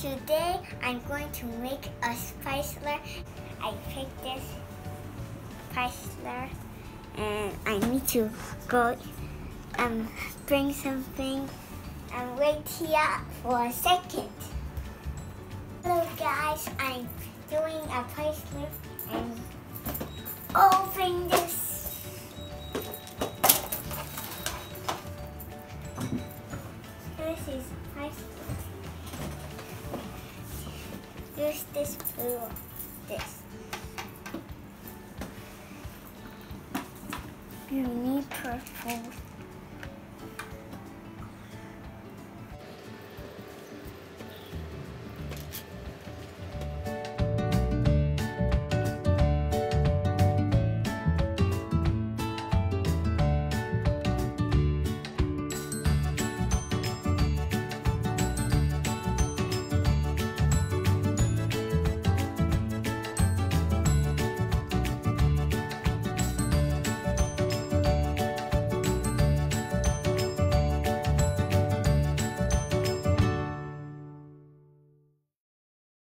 Today I'm going to make a PYSSLA. I picked this PYSSLA and I need to go and bring something and wait here for a second. Hello guys, I'm doing a PYSSLA and open this. This is PYSSLA. Use this blue, this. You need purple.